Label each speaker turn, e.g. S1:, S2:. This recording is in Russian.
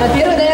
S1: Во-первых, да,